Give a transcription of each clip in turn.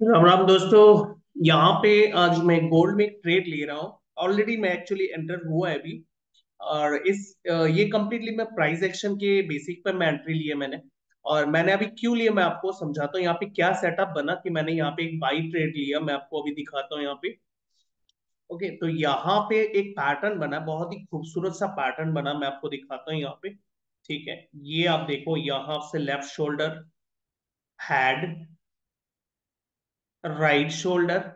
राम राम दोस्तों, यहाँ पे आज मैं गोल्ड में ट्रेड ले रहा हूँ। ऑलरेडी मैं एक्चुअली एंटर हुआ है अभी। और इस ये कम्प्लीटली मैं प्राइस एक्शन के बेसिक पर मैं एंट्री लिया मैंने। और मैंने अभी क्यों लिया मैं आपको समझाता हूँ। यहाँ पे क्या सेटअप बना कि मैंने यहाँ पे एक बाई ट्रेड लिया, मैं आपको अभी दिखाता हूँ यहाँ पे। ओके तो यहाँ पे एक पैटर्न बना, बहुत ही खूबसूरत सा पैटर्न बना, मैं आपको दिखाता हूँ यहाँ पे। ठीक है, ये आप देखो, यहाँ से left shoulder head right shoulder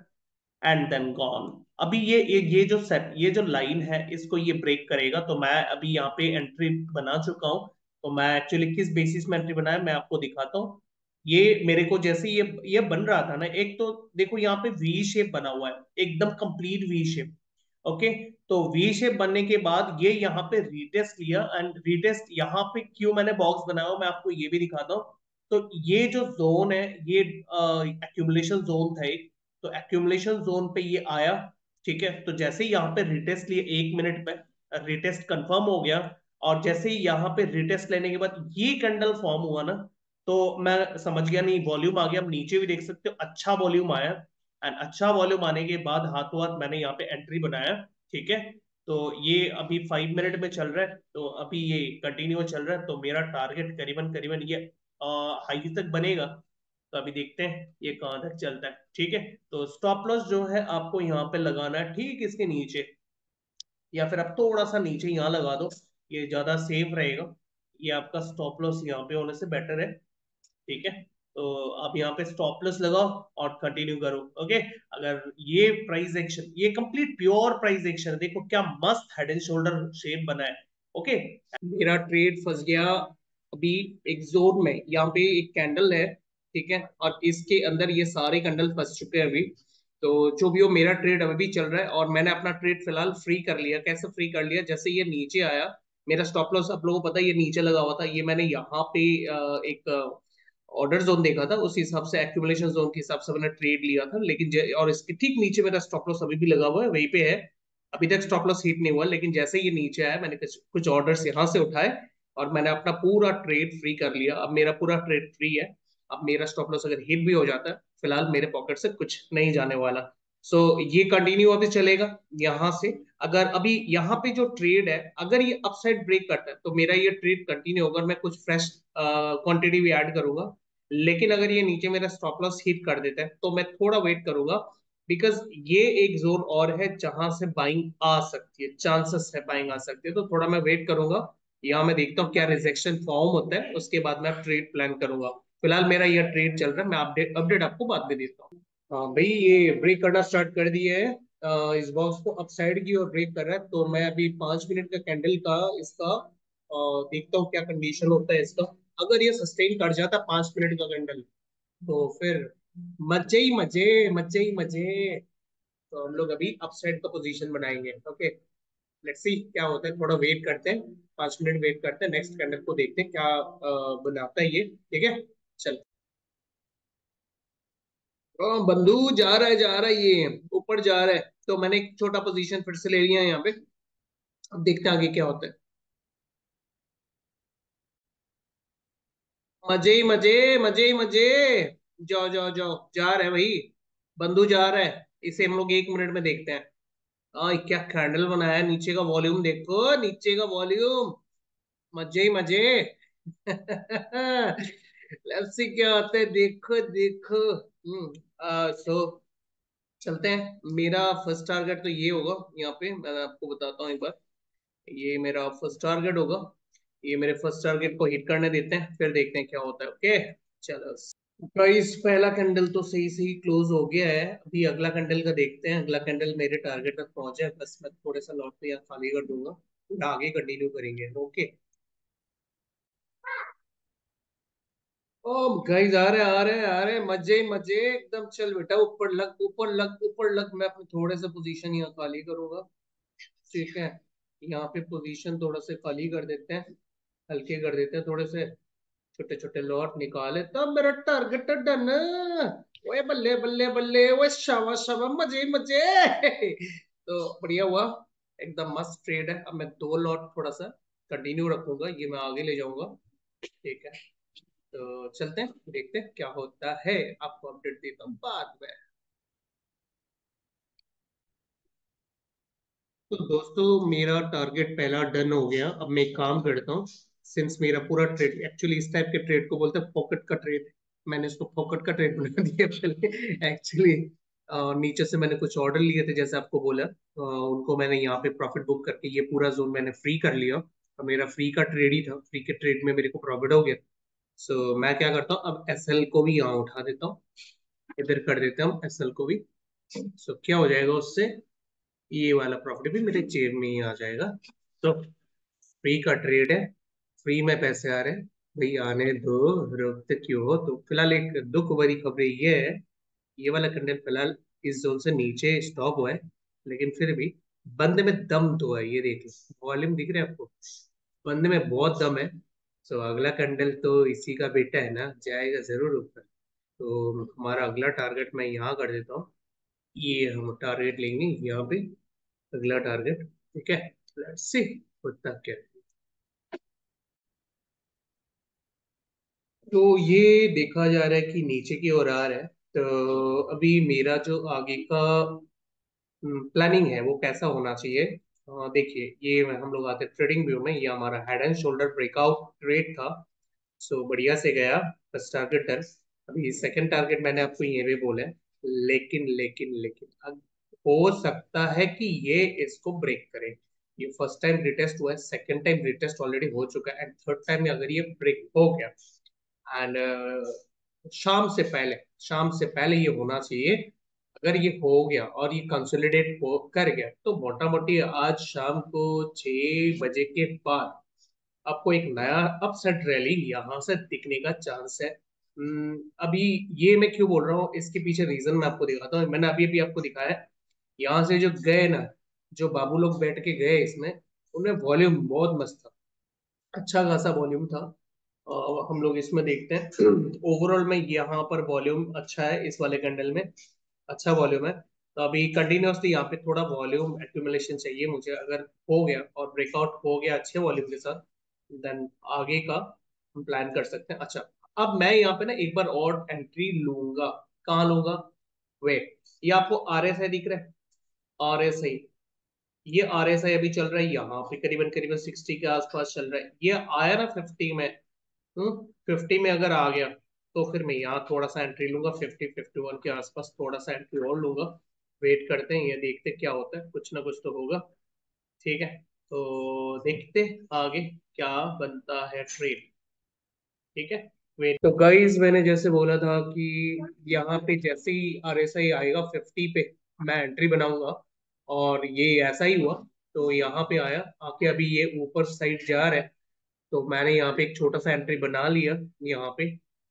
and then gone अभी ये ये जो सेट ये जो लाइन है, इसको ये ब्रेक करेगा तो मैं अभी यहाँ पे एंट्री बना चुका हूँ। तो मैं एक्चुअली किस बेसिस में एंट्री बनाया, मैं आपको दिखाता हूँ। ये मेरे को जैसे ये ये बन रहा था ना, एक तो देखो यहाँ पे वी शेप बना हुआ है, एकदम कंप्लीट वी शेप ओके तो वी शेप बनने के बाद ये यहाँ पे रीटेस्ट लिया एंड रीटेस्ट यहाँ पे क्यों मैंने बॉक्स बनाया मैं आपको ये भी दिखाता हूँ। तो ये जो जोन है, ये एक्यूमुलेशन जोन था एक। तो एक्यूमुलेशन जोन पे ये आया, ठीक है? तो जैसे ही यहाँ पे रिटेस्ट लिए, एक मिनट पे रिटेस्ट कंफर्म हो गया, और जैसे ही यहाँ पे रिटेस्ट लेने के बाद ये कैंडल फॉर्म हुआ ना तो मैं समझ गया नहीं वॉल्यूम आ गया। आप नीचे भी देख सकते हो अच्छा वॉल्यूम आया। एंड अच्छा वॉल्यूम आने के बाद हाथों हाथ मैंने यहाँ पे एंट्री बनाया, ठीक है? तो ये अभी फाइव मिनट में चल रहा है तो अभी ये कंटिन्यू चल रहा है तो मेरा टारगेट करीबन करीबन ये हाई तक बनेगा। तो अभी देखते हैं, ये कहाँ तक चलता है। ठीक है तो स्टॉप लॉस जो है आपको यहाँ पे लगाना है, ठीक इसके नीचे। या फिर आप थोड़ा सा नीचे यहाँ लगा दो, ये ज़्यादा सेफ़ रहेगा। ये आपका स्टॉप लॉस यहाँ पे होने से बेटर है। ठीक है तो आप यहाँ पे स्टॉप लॉस लगाओ और कंटिन्यू करो ओके अगर ये प्राइस एक्शन ये कंप्लीट प्योर प्राइस एक्शन देखो क्या मस्त हेड एंड शोल्डर शेप बना है ओके मेरा ट्रेड फंस गया अभी एक जोन में, यहाँ पे एक कैंडल है, ठीक है? और इसके अंदर ये सारे कैंडल फंस चुके हैं अभी। तो जो भी हो, मेरा ट्रेड अभी भी चल रहा है और मैंने अपना ट्रेड फ़िलहाल फ्री कर लिया। कैसे फ्री कर लिया? जैसे ये नीचे आया, मेरा स्टॉप लॉस आप लोगों को पता है, ये नीचे लगा हुआ था। ये मैंने यहाँ पे एक ऑर्डर जोन देखा था, उस हिसाब से एक्यूमुलेशन जोन के हिसाब से मैंने ट्रेड लिया था। लेकिन और इसके ठीक नीचे मेरा स्टॉप लॉस अभी भी लगा हुआ है, वहीं पे है। अभी तक स्टॉप लॉस हिट नहीं हुआ, लेकिन जैसे ये नीचे आया, मैंने कुछ ऑर्डर यहाँ से उठाए। और मैंने अपना पूरा ट्रेड फ्री कर लिया। अब मेरा पूरा ट्रेड फ्री है। अब मेरा स्टॉप लॉस अगर हिट भी हो जाता है फ़िलहाल मेरे पॉकेट से कुछ नहीं जाने वाला। सो so, ये कंटिन्यू अभी चलेगा यहाँ से। अगर अभी यहाँ पे जो ट्रेड है अगर ये अपसाइड ब्रेक करता है तो मेरा ये ट्रेड कंटिन्यू होगा मैं कुछ फ्रेश क्वांटिटी भी ऐड करूँगा। लेकिन अगर ये नीचे मेरा स्टॉप लॉस हिट कर देता है तो मैं थोड़ा वेट करूँगा बिकॉज़ ये एक जोन और है जहाँ से बाइंग आ सकती है चांसेस है बाइंग आ सकती है। तो थोड़ा मैं वेट करूँगा। यहाँ मैं देखता हूँ क्या रिजेक्शन फॉर्म होता है, उसके बाद मैं ट्रेड प्लान करूँगा। फ़िलहाल मेरा यह ट्रेड चल रहा है, मैं अपडेट अपडेट आपको बाद में देता हूँ। हाँ भाई, ये ब्रेक करना स्टार्ट कर दिया है। इस बॉक्स को अप साइड की ओर ब्रेक कर रहा है तो मैं अभी पाँच मिनट का कैंडल का इसका देखता हूँ क्या कंडीशन होता है इसका। अगर ये सस्टेन कर जाता पाँच मिनट का कैंडल तो फिर मज़े ही मज़े मज़े ही मज़े तो हम लोग अभी अपसाइड का पोजीशन बनाएँगे ओके लेट्स सी क्या होता है, थोड़ा वेट करते हैं, पाँच मिनट वेट करते हैं नेक्स्ट कैंडल को देखते हैं क्या बनाता है ये, ठीक है? चल। बंधु जा रहा है, जा रहा है ये, ऊपर जा रहा है। तो मैंने एक छोटा पोजीशन फिर से ले लिया है यहाँ पे। अब देखते हैं आगे क्या होता है। मज़े ही मज़े मज़े ही मज़े। जाओ जाओ जाओ। जा रहे है भाई। बंधु जा रहा है। इसे हम लोग एक मिनट में देखते हैं। आ, क्या कैंडल बनाया? है नीचे का वॉल्यूम देखो नीचे का वॉल्यूम मज़े ही मज़े। लेफ्सी क्या होता है। देखो देखो। हम्म सो चलते हैं। मेरा फ़र्स्ट टारगेट तो ये होगा यहाँ पे। मैं आपको बताता हूँ एक बार। ये मेरा फ़र्स्ट टारगेट होगा। ये मेरे फ़र्स्ट टारगेट को हिट करने देते हैं। फिर देखते हैं क्या होता है। ओके चलो। प्राइस पहला कैंडल तो सही सही क्लोज हो गया है। अभी अगला कैंडल का देखते हैं। अगला कैंडल मेरे टारगेट तक पहुँचे बस मैं थोड़ा सा लॉट पे यहाँ खाली कर दूँगा। फिर आगे कंटिन्यू करेंगे। ओके गाइस आ रहे आ रहे आ रहे मज़े मज़े। एकदम चल बेटा। ऊपर लग ऊपर लग ऊपर लग। मैं अपने थोड़े से पोजीशन यहाँ खाली करूँगा। ठीक है। यहाँ पे पोजीशन थोड़ा से खाली कर देते हैं। हल्के कर देते हैं थोड़े से छोटे छोटे लॉट निकाले, तब मेरा टारगेट डन। ओए बल्ले बल्ले बल्ले, ओए शाबा शाबा मज़े मज़े। तो बढ़िया हुआ, एकदम मस्त ट्रेड है। अब मैं दो लॉट थोड़ा सा कंटिन्यू रखूँगा, ये मैं आगे ले जाऊँगा। ठीक है तो चलते हैं, देखते हैं क्या होता है। आपको अपडेट देता हूँ बाद में। तो दोस्तों, मेरा टारगेट पहला डन हो गया। अब मैं एक काम करता हूँ सिंस मेरा पूरा ट्रेड एक्चुअली इस टाइप के ट्रेड को बोलते हैं पॉकेट का ट्रेड मैंने इसको पॉकेट का ट्रेड बना दिया पहले एक्चुअली नीचे से मैंने कुछ ऑर्डर लिए थे जैसे आपको बोला। उनको मैंने यहाँ पे प्रॉफिट बुक करके ये पूरा जोन मैंने फ्री कर लिया। और मेरा फ्री का ट्रेड ही था। फ्री के ट्रेड में मेरे को प्रॉफिट हो गया। सो so, मैं क्या करता हूँ अब एसएल को भी यहाँ उठा देता हूँ। इधर कर देते हैं हम एस एल को भी। सो so, क्या हो जाएगा उससे? ये वाला प्रॉफिट भी मेरे जेब में ही आ जाएगा। तो फ्री का ट्रेड है। फ्री में पैसे आ रहे हैं। भाई, आने दो, रुकते क्यों हो? तो फ़िलहाल एक दुख भरी खबर ये है, ये वाला कैंडल फ़िलहाल इस जोन से नीचे स्टॉप हुआ है, लेकिन फिर भी बंदे में दम तो है, ये देख लो। वॉल्यूम दिख रहा है आपको? बंदे में बहुत दम है। तो अगला कंडल तो इसी का बेटा है ना, जाएगा ज़रूर ऊपर। तो हमारा अगला टारगेट मैं यहाँ कर देता हूँ। ये हम टारगेट लेंगे यहाँ पे, अगला टारगेट ठीक है? लेट्स सी होता क्या तो ये देखा जा रहा है कि नीचे की ओर आ रहा है। तो अभी मेरा जो आगे का प्लानिंग है वो कैसा होना चाहिए? देखिए, ये हम लोग आते ट्रेडिंग व्यू में, ये हमारा head and shoulder breakout trade था। सो बढ़िया से गया फ़र्स्ट टारगेट डन अभी सेकंड टारगेट मैंने आपको ये भी बोला है। लेकिन लेकिन लेकिन हो सकता है कि ये इसको ब्रेक करे। ये फ़र्स्ट टाइम रिटेस्ट हुआ है सेकंड टाइम रिटेस्ट ऑलरेडी हो चुका है एंड थर्ड टाइम में अगर ये ब्रेक हो गया एंड शाम से पहले, शाम से पहले ये होना चाहिए। अगर ये हो गया और ये कंसोलिडेट हो, कर गया तो मोटा मोटी आज शाम को छह बजे के बाद आपको एक नया अपसेट रैली यहाँ से दिखने का चांस है। अभी ये मैं क्यों बोल रहा हूँ, इसके पीछे रीजन मैं आपको दिखाता हूँ। मैंने अभी अभी आपको दिखाया यहाँ से जो गए ना, जो बाबू लोग बैठ के गए इसमें, उनमें वॉल्यूम बहुत मस्त था। अच्छा खासा वॉल्यूम था। हम लोग इसमें देखते हैं। ओवरऑल में यहाँ पर वॉल्यूम अच्छा है इस वाले कैंडल में। अच्छा वॉल्यूम है। तो अभी कंटिन्यूसली यहाँ पे थोड़ा वॉल्यूम एक्यूमुलेशन चाहिए मुझे। अगर हो गया और ब्रेकआउट हो गया अच्छे वॉल्यूम के साथ देन आगे का हम प्लान कर सकते हैं। अच्छा अब मैं यहाँ पे ना एक बार और एंट्री लूँगा। कहाँ लूँगा? वेट ये आपको आर एस आई दिख रहा है। आर एस आई ये आर एस आई अभी चल रहा है यहाँ पे। करीबन करीबन सिक्सटी के आसपास चल रहा है। ये आया ना फिफ्टी में। फिफ्टी में अगर आ गया तो फिर मैं यहाँ थोड़ा सा एंट्री लूँगा फिफ्टी फिफ्टी वन के आसपास थोड़ा सा एंट्री और लूँगा। वेट करते हैं, ये देखते क्या होता है, कुछ ना कुछ तो होगा। ठीक है तो देखते आगे क्या बनता है ट्रेड ठीक है वेट तो गाइस मैंने जैसे बोला था कि यहाँ पे जैसे ही आर एस आई आएगा फिफ्टी पे मैं एंट्री बनाऊँगा, और ये ऐसा ही हुआ। तो यहाँ पे आया, आके अभी ये ऊपर साइड जा रहा है। तो मैंने यहाँ पे एक छोटा सा एंट्री बना लिया यहाँ पे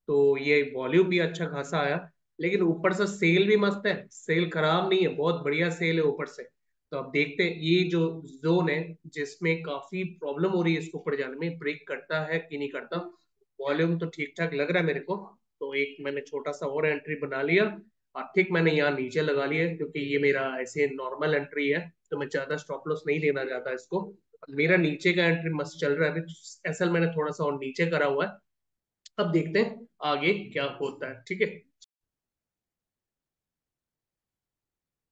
तो ये वॉल्यूम भी अच्छा खासा आया, लेकिन ऊपर से सेल भी मस्त है सेल खराब नहीं है, बहुत बढ़िया सेल है ऊपर से। तो अब देखते हैं, ये जो जोन है, जिसमें काफ़ी प्रॉब्लम हो रही है इसको ऊपर जाने में ब्रेक करता है कि नहीं करता वॉल्यूम तो ठीक ठाक लग रहा है मेरे को तो एक मैंने छोटा सा और एंट्री बना लिया और ठीक मैंने यहाँ नीचे लगा लिया, क्योंकि ये मेरा ऐसे नॉर्मल एंट्री है तो मैं ज़्यादा स्टॉप लॉस नहीं लेना चाहता इसको। मेरा नीचे का एंट्री मस्त चल रहा है, अभी एसएल मैंने थोड़ा सा और नीचे करा हुआ है। अब देखते हैं आगे क्या होता है, ठीक है?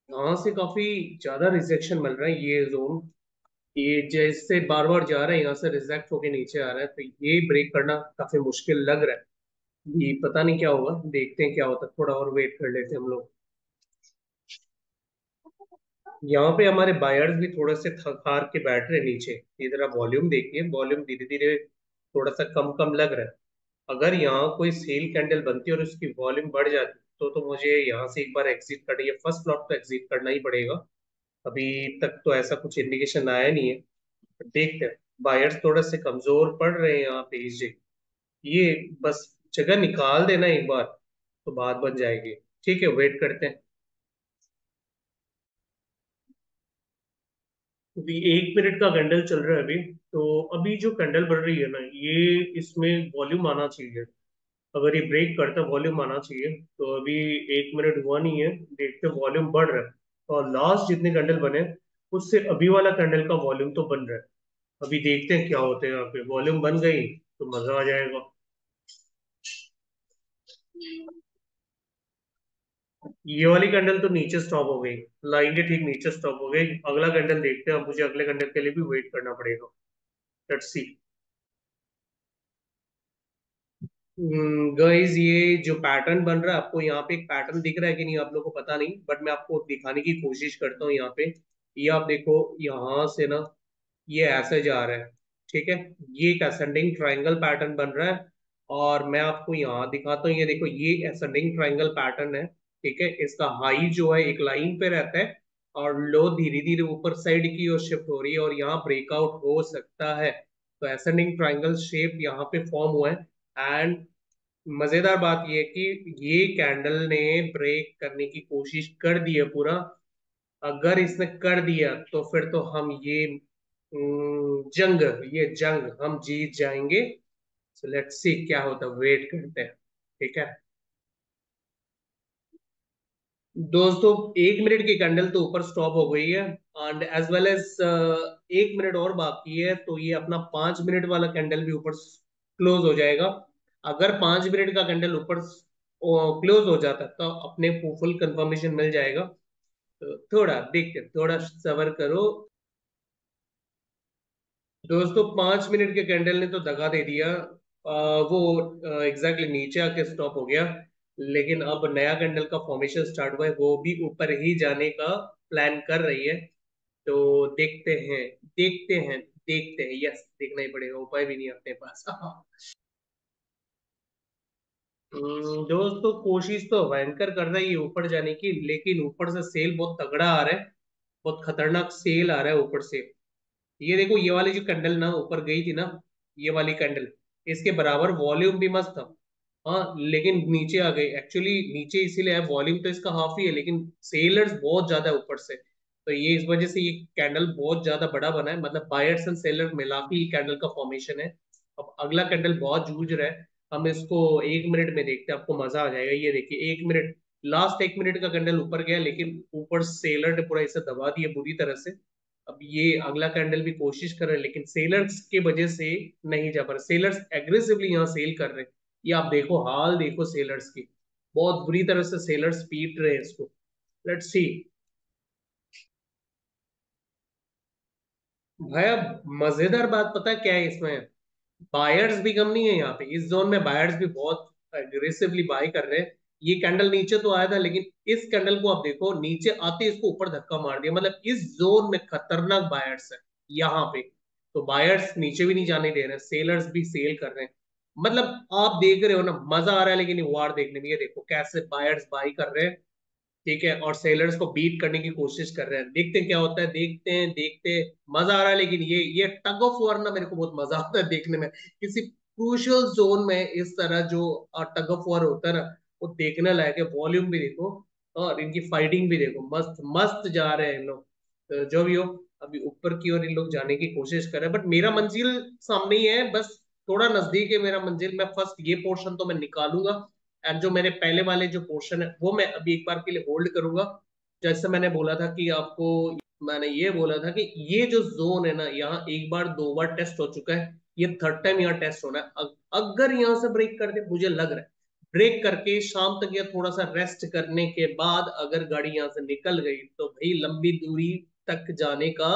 यहाँ से काफ़ी ज़्यादा रिजेक्शन मिल रहा है ये जोन ये जैसे बार बार जा रहा है, यहाँ से रिजेक्ट होके नीचे आ रहा है तो ये ब्रेक करना काफ़ी मुश्किल लग रहा है। ये पता नहीं क्या होगा, देखते हैं क्या होता है, थोड़ा और वेट कर लेते हैं हम लोग। यहाँ पे हमारे बायर्स भी थोड़े से थक हार के बैठ रहे हैं नीचे। ये जरा वॉल्यूम देखिए। वॉल्यूम धीरे धीरे थोड़ा सा कम कम लग रहा है। अगर यहाँ कोई सेल कैंडल बनती है और उसकी वॉल्यूम बढ़ जाती तो तो मुझे यहाँ से एक बार एग्जिट करना, ये फ़र्स्ट प्लॉट तो एग्जिट करना ही पड़ेगा। अभी तक तो ऐसा कुछ इंडिकेशन आया नहीं है। देखते हैं। बायर्स थोड़े से कमज़ोर पड़ रहे हैं यहाँ पे इस ये बस जगह निकाल देना एक बार तो बात बन जाएगी। ठीक है वेट करते हैं। अभी एक मिनट का कैंडल चल रहा है अभी तो अभी जो कैंडल बढ़ रही है ना, ये इसमें वॉल्यूम आना चाहिए। अगर ये ब्रेक करता वॉल्यूम आना चाहिए तो अभी एक मिनट हुआ नहीं है, देखते वॉल्यूम बढ़ रहा है। और लास्ट जितने कैंडल बने, उससे अभी वाला कैंडल का वॉल्यूम तो बन रहा है। अभी देखते हैं क्या होते हैं यहाँ पे। वॉल्यूम बन गई तो मज़ा आ जाएगा। ये वाली कैंडल तो नीचे स्टॉप हो गई। लाइन के ठीक नीचे स्टॉप हो गई। अगला कैंडल देखते हैं। मुझे अगले कैंडल के लिए भी वेट करना पड़ेगा। लेट्स सी गाइस ये जो पैटर्न बन रहा है, आपको यहाँ पे एक पैटर्न दिख रहा है कि नहीं, आप लोगों को पता नहीं बट मैं आपको दिखाने की कोशिश करता हूँ यहाँ पे। ये आप देखो, यहाँ से ना, ये ऐसे जा रहा है। ठीक है? ये एक असेंडिंग ट्राइंगल पैटर्न बन रहा है। और मैं आपको यहाँ दिखाता हूँ। ये देखो, ये असेंडिंग ट्राइंगल पैटर्न है। ठीक है? इसका हाई जो है, एक लाइन पे रहता है और लो धीरे धीरे ऊपर साइड की ओर शिफ्ट हो रही है और यहाँ ब्रेकआउट हो सकता है। तो असेंडिंग ट्रायंगल शेप यहाँ पे फॉर्म हुआ है। एंड मज़ेदार बात यह कि ये कैंडल ने ब्रेक करने की कोशिश कर दी है पूरा। अगर इसने कर दिया तो फिर तो हम ये जंग ये जंग, हम जीत जाएँगे। सो लेट्स सी क्या होता वेट करते हैं। ठीक है? दोस्तों एक मिनट की कैंडल तो ऊपर स्टॉप हो गई है एंड एज वेल एज एक मिनट और बाकी है तो ये अपना पाँच मिनट वाला कैंडल भी ऊपर क्लोज हो जाएगा। अगर पाँच मिनट का कैंडल ऊपर क्लोज हो जाता तो अपने फुल कंफर्मेशन मिल जाएगा। तो थोड़ा देखते थोड़ा सबर करो। दोस्तों पाँच मिनट के कैंडल ने तो दगा दे दिया आ, वो एग्जैक्टली नीचे आके स्टॉप हो गया। लेकिन अब नया कैंडल का फॉर्मेशन स्टार्ट हुआ है वो भी ऊपर ही जाने का प्लान कर रही है। तो देखते हैं देखते हैं देखते हैं। यस देखना ही पड़ेगा उपाय भी नहीं अपने पास। हम्म, दोस्तों कोशिश तो भयंकर कर रही है ऊपर जाने की लेकिन ऊपर से सेल बहुत तगड़ा आ रहा है बहुत खतरनाक सेल आ रहा है ऊपर से। ये देखो ये वाली जो कैंडल ना ऊपर गई थी ना ये वाली कैंडल इसके बराबर वॉल्यूम भी मस्त था। हाँ लेकिन नीचे आ गई। एक्चुअली नीचे इसीलिए है वॉल्यूम तो इसका हाफ़ ही है, लेकिन सेलर्स बहुत ज़्यादा है ऊपर से। तो ये इस वजह से ये कैंडल बहुत ज़्यादा बड़ा बना है। मतलब बायर्स एंड सेलर मिला के कैंडल का फॉर्मेशन है। अब अगला कैंडल बहुत जूझ रहा है। हम इसको एक मिनट में देखते हैं, आपको मज़ा आ जाएगा। ये देखिए, एक मिनट लास्ट एक मिनट का कैंडल ऊपर गया, लेकिन ऊपर सेलर ने पूरा इसे दबा दिया बुरी तरह से। अब ये अगला कैंडल भी कोशिश कर रहे हैं, लेकिन सेलर्स के वजह से नहीं जा पा रहे। सेलर्स एग्रेसिवली यहाँ सेल कर रहे हैं। ये आप देखो, हाल देखो सेलर्स की। बहुत बुरी तरह से सेलर्स पीट रहे हैं इसको। लेट्स सी भाई मज़ेदार बात पता है क्या है इसमें? बायर्स भी कम नहीं है यहाँ पे। इस जोन में बायर्स भी बहुत अग्रेसिवली बाय कर रहे हैं। ये कैंडल नीचे तो आया था, लेकिन इस कैंडल को आप देखो, नीचे आते इसको ऊपर धक्का मार दिया। मतलब इस जोन में खतरनाक बायर्स है यहाँ पे। तो बायर्स नीचे भी नहीं जाने दे रहे सेलर्स भी सेल कर रहे हैं। मतलब आप देख रहे हो ना, मज़ा आ रहा है, लेकिन वार देखने में, ये देखो कैसे बायर्स बाई कर रहे हैं, ठीक है, और सेलर्स को बीट करने की कोशिश कर रहे हैं। देखते हैं क्या होता है, देखते हैं देखते हैं, मज़ा आ रहा है, लेकिन ये ये टग ऑफ़ वॉर ना मेरे को बहुत मज़ा आता है देखने में। किसी क्रूशियल जोन में इस तरह जो टग ऑफ़ वॉर होता है ना, वो देखने लायक है। वॉल्यूम भी देखो और इनकी फाइटिंग भी देखो। मस्त मस्त जा रहे हैं इन लोग। तो जो भी हो, अभी ऊपर की ओर इन लोग जाने की कोशिश कर रहे हैं। बट मेरा मंजिल सामने ही है, बस थोड़ा नज़दीक है मेरा मंजिल, मैं फ़र्स्ट ये पोर्शन तो मैं निकालूँगा एंड जो मेरे पहले वाले जो पोर्शन है, वो मैं अभी एक बार के लिए होल्ड करूँगा। जैसे मैंने बोला था कि आपको, मैंने ये बोला था कि ये जो जोन है ना, यहाँ एक बार दो बार टेस्ट हो चुका है। ये थर्ड टाइम यहाँ टेस्ट होना है। अगर यहाँ से ब्रेक कर दे, मुझे लग रहा है। ब्रेक करके शाम तक या थोड़ा सा रेस्ट करने के बाद अगर गाड़ी यहाँ से निकल गई तो भाई लंबी दूरी तक जाने का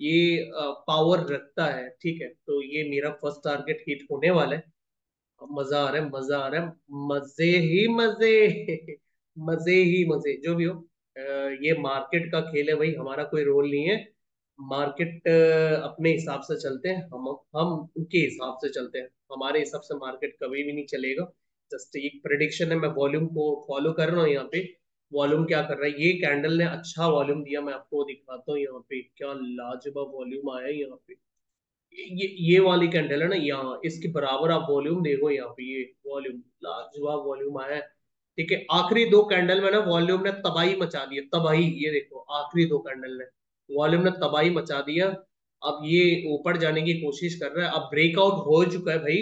ये पावर रखता है, ठीक है? तो ये मेरा फ़र्स्ट टारगेट हिट होने वाला है। मज़ा आ रहा है, मज़ा आ रहा है। मज़े ही मज़े मज़े ही मज़े, जो भी हो। ये मार्केट का खेल है भाई, हमारा कोई रोल नहीं है। मार्केट अपने हिसाब से चलते हैं। हम हम उनके हिसाब से चलते हैं। हमारे हिसाब से मार्केट कभी भी नहीं चलेगा। जस्ट एक प्रिडिक्शन है, मैं वॉल्यूम को फॉलो कर रहा हूँ यहाँ पे। वॉल्यूम क्या कर रहा है? ये कैंडल ने अच्छा वॉल्यूम दिया, मैं आपको दिखाता हूँ यहाँ पे। क्या लाजवाब वॉल्यूम आया है यहाँ पे। ये ये वाली कैंडल है ना, यहाँ, इसके बराबर आप वॉल्यूम देखो यहाँ पे, ये वॉल्यूम लाजवाब वॉल्यूम आया है। ठीक है, आखिरी दो कैंडल में ना वॉल्यूम ने तबाही मचा दी तबाही, ये देखो, आखिरी दो कैंडल ने। वॉल्यूम ने तबाही मचा दिया अब ये ऊपर जाने की कोशिश कर रहा है। अब ब्रेकआउट हो चुका है भाई।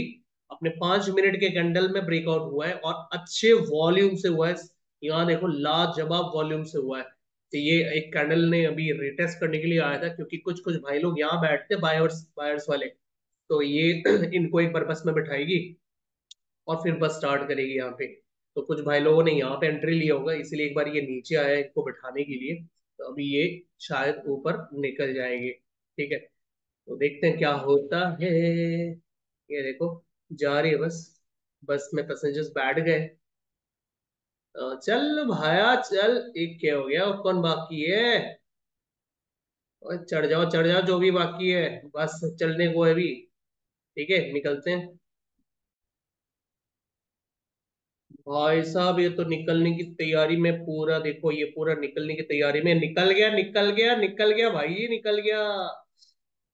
अपने पाँच मिनट के कैंडल में ब्रेकआउट हुआ है और अच्छे वॉल्यूम से हुआ है। यहाँ देखो लाजवाब वॉल्यूम से हुआ है। तो ये एक कैंडल ने अभी रिटेस्ट करने के लिए आया था, क्योंकि कुछ कुछ भाई लोग यहाँ बैठते बायर्स बायर्स वाले। तो ये इनको एक पर्पस में बैठाएगी और फिर बस स्टार्ट करेगी यहाँ पे। तो कुछ भाई लोगों ने यहाँ पे एंट्री लिया होगा, इसलिए एक बार ये नीचे आया इनको बैठाने के लिए। तो अभी ये शायद ऊपर निकल जाएँगे, ठीक है? तो देखते हैं क्या होता है। ये देखो, जा रही है बस। बस में पैसेंजर्स बैठ गए। चल भाया, चल। एक क्या हो गया? और कौन बाकी है? चढ़ जाओ चढ़ जाओ, जो भी बाकी है। बस चलने को है भी ठीक है, निकलते हैं। भाई साहब, ये तो निकलने की तैयारी में पूरा, देखो, ये पूरा निकलने की तैयारी में। निकल गया निकल गया निकल गया भाई निकल गया।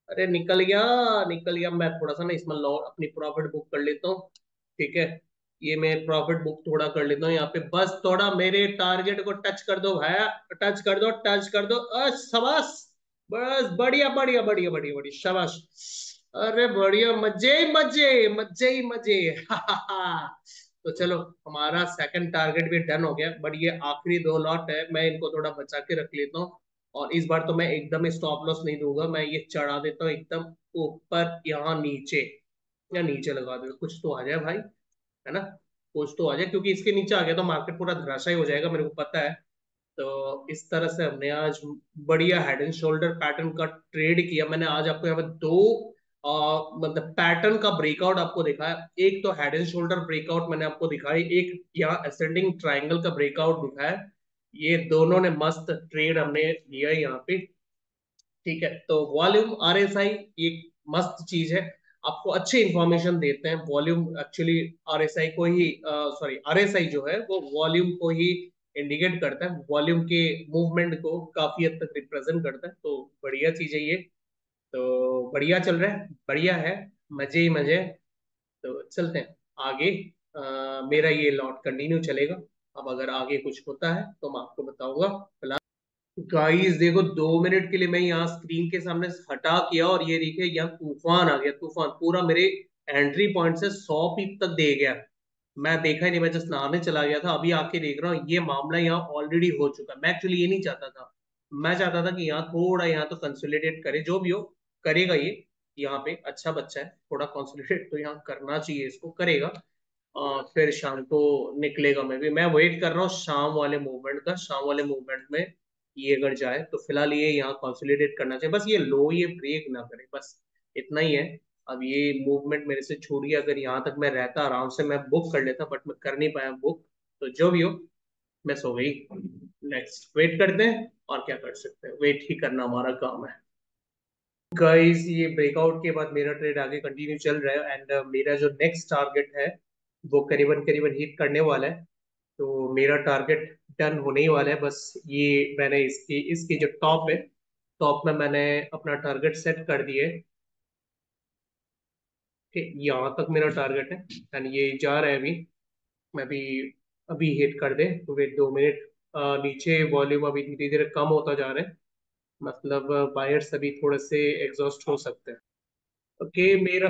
अरे, निकल गया निकल गया। मैं थोड़ा सा ना इसमें लॉ, अपनी प्रॉफिट बुक कर लेता हूँ। ठीक है? ये मैं प्रॉफिट बुक थोड़ा कर लेता हूँ यहाँ पे। बस थोड़ा मेरे टारगेट को टच कर दो भाया। टच कर दो टच कर दो। शाबाश। बस बढ़िया बढ़िया बढ़िया बढ़िया बढ़िया। शाबाश। अरे बढ़िया। मज़े ही मज़े मज़े ही मज़े। तो चलो, हमारा सेकंड टारगेट भी डन हो गया। बट ये आखिरी दो लॉट है। मैं इनको थोड़ा बचा के रख लेता हूँ। और इस बार तो मैं एकदम स्टॉप लॉस नहीं दूँगा। मैं ये चढ़ा देता हूँ एकदम ऊपर, यहाँ नीचे। या नीचे लगा दूँगा कुछ तो आ जाए भाई। है ना? कुछ तो आ जाए, क्योंकि इसके नीचे आ गया तो मार्केट पूरा धराशायी हो जाएगा, मेरे को पता है। तो इस तरह से हमने आज बढ़िया हेड एंड शोल्डर पैटर्न का ट्रेड किया। मैंने आज आपको यहाँ पे दो मतलब पैटर्न का ब्रेकआउट आपको दिखाया एक तो हेड एंड शोल्डर ब्रेकआउट मैंने आपको दिखाई, एक यहाँ असेंडिंग ट्राइंगल का ब्रेकआउट दिखाया ये दोनों ने मस्त ट्रेड हमने लिया यहाँ पे, ठीक है? तो वॉल्यूम आरएसआई एक मस्त चीज़ है। आपको अच्छे इंफॉर्मेशन देते हैं। वॉल्यूम एक्चुअली आरएसआई को ही सॉरी आरएसआई जो है वो वॉल्यूम को ही इंडिकेट करता है। वॉल्यूम के मूवमेंट को काफ़ी हद तक रिप्रेजेंट करता है। तो बढ़िया चीज़ है ये। तो बढ़िया चल रहा है बढ़िया है मज़े ही मज़े तो चलते हैं आगे। आ, मेरा ये लॉट कंटिन्यू चलेगा। अब अगर आगे कुछ होता है तो मैं आपको बताऊँगा। गाइस देखो दो मिनट के लिए मैं यहाँ स्क्रीन के सामने हटा किया और ये देखिए यहाँ तूफ़ान आ गया तूफ़ान। पूरा मेरे एंट्री पॉइंट से सौ पीप तक दे गया। मैं देखा ही नहीं मैं जस्ट नहाने चला गया था। अभी आके देख रहा हूँ ये मामला यहाँ ऑलरेडी हो चुका। मैं एक्चुअली ये नहीं चाहता था। मैं चाहता था कि यहाँ थोड़ा यहाँ तो कंसोलिडेट करे जो भी हो करेगा ये। यहाँ पे अच्छा बच्चा है थोड़ा कंसोलिडेट तो यहाँ करना चाहिए इसको करेगा। आ, फिर शाम को निकलेगा मैं भी। मैं वेट कर रहा हूँ शाम वाले मूवमेंट का शाम वाले मूवमेंट में ये अगर जाए तो फ़िलहाल ये यहाँ कंसोलिडेट करना चाहिए। बस ये लो ये ब्रेक ना करे बस इतना ही है। अब ये मूवमेंट मेरे से छूट गया अगर यहाँ तक मैं रहता आराम से मैं बुक कर लेता बट मैं कर नहीं पाया बुक तो जो भी हो मैं सो गई। नेक्स्ट वेट करते हैं और क्या कर सकते हैं। वेट ही करना हमारा काम है। गाइस ये ब्रेकआउट के बाद मेरा ट्रेड आगे कंटिन्यू चल रहा है एंड uh, मेरा जो नेक्स्ट टारगेट है वो करीबन करीबन हिट करने वाला है। तो मेरा टारगेट डन होने ही वाला है। बस ये मैंने इसकी इसकी जो टॉप है टॉप में मैंने अपना टारगेट सेट कर दिए। ठीक यहाँ तक मेरा टारगेट है। एंड ये जा रहा है अभी। मैं भी अभी हिट कर दे। तो वेट दो मिनट नीचे वॉल्यूम अभी धीरे धीरे कम होता जा रहा है। मतलब बायर्स अभी थोड़े से एग्जॉस्ट हो सकते हैं। ओके okay, मेरा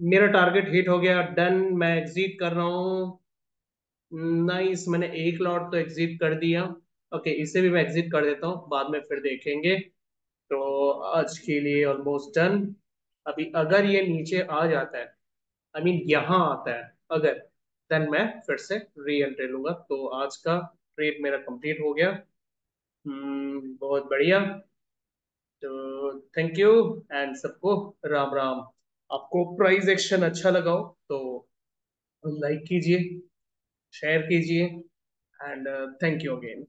मेरा टारगेट हिट हो गया। डन मैं एग्जिट कर रहा हूँ। नाइस, मैंने एक लॉट तो एग्जिट कर दिया। ओके इसे भी मैं एग्जिट कर देता हूँ, बाद में फिर देखेंगे। तो आज के लिए ऑलमोस्ट डन अभी अगर ये नीचे आ जाता है आई मीन यहाँ आता है, अगर देन मैं फिर से री एंट्री लूँगा। तो आज का ट्रेड मेरा कंप्लीट हो गया। हम्म बहुत बढ़िया। तो थैंक यू एंड सबको राम राम आपको प्राइस एक्शन अच्छा लगाओ तो लाइक कीजिए। शेयर कीजिए एंड थैंक यू अगेन